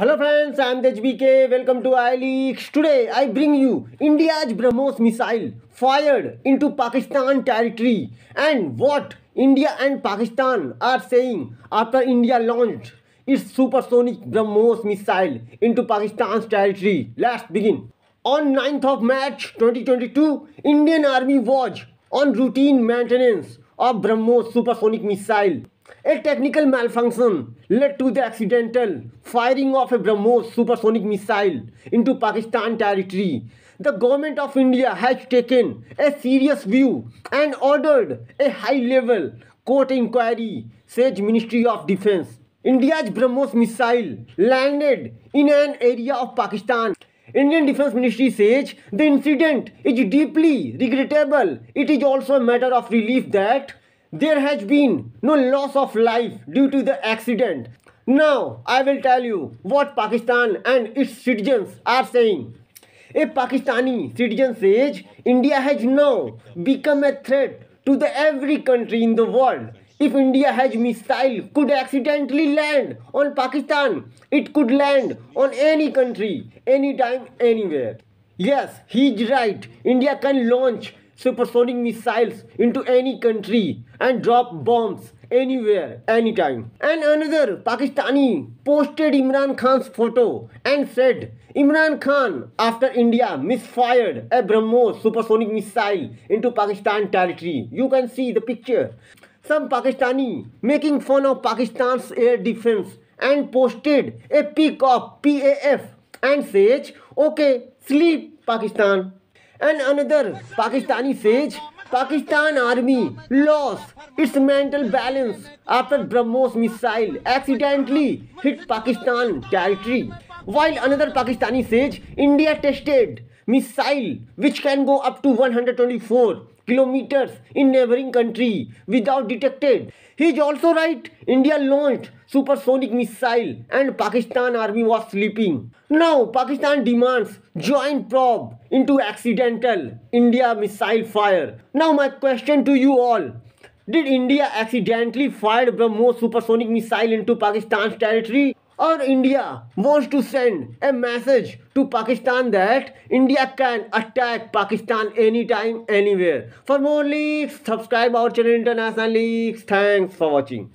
Hello friends, I am BK. Welcome to iLeaks. Today I bring you India's BrahMos missile fired into Pakistan territory and what India and Pakistan are saying after India launched its supersonic BrahMos missile into Pakistan's territory. Let's begin. On 9th of March 2022, Indian Army was on routine maintenance of BrahMos supersonic missile a technical malfunction led to the accidental firing of a BrahMos supersonic missile into Pakistan territory. The government of India has taken a serious view and ordered a high-level court inquiry, says Ministry of Defense. India's BrahMos missile landed in an area of Pakistan Indian Defense Ministry says the incident is deeply regrettable. It is also a matter of relief that there has been no loss of life due to the accident. Now, I will tell you what Pakistan and its citizens are saying. A Pakistani citizen says India has now become a threat to the every country in the world. If India has missile could accidentally land on Pakistan, it could land on any country, anytime, anywhere. Yes, he is right. India can launch supersonic missiles into any country and drop bombs anywhere, anytime. And another Pakistani posted Imran Khan's photo and said, Imran Khan, after India misfired a BrahMos supersonic missile into Pakistan territory. You can see the picture. Some Pakistani making fun of Pakistan's air defense and posted a pic of PAF and says, okay, sleep Pakistan. And another Pakistani says Pakistan army, lost it's mental balance, after BrahMos missile, accidentally hit Pakistan territory while another Pakistani says India tested missile which can go up to 124 kilometers in neighboring country without detected. He is also right. India launched supersonic missile and Pakistan army was sleeping. Now Pakistan demands joint probe into accidental India missile fire. Now my question to you all. Did India accidentally fire BrahMos supersonic missile into Pakistan's territory? Or India wants to send a message to Pakistan that India can attack Pakistan anytime, anywhere. For more leaks, subscribe our channel International Leaks. Thanks for watching.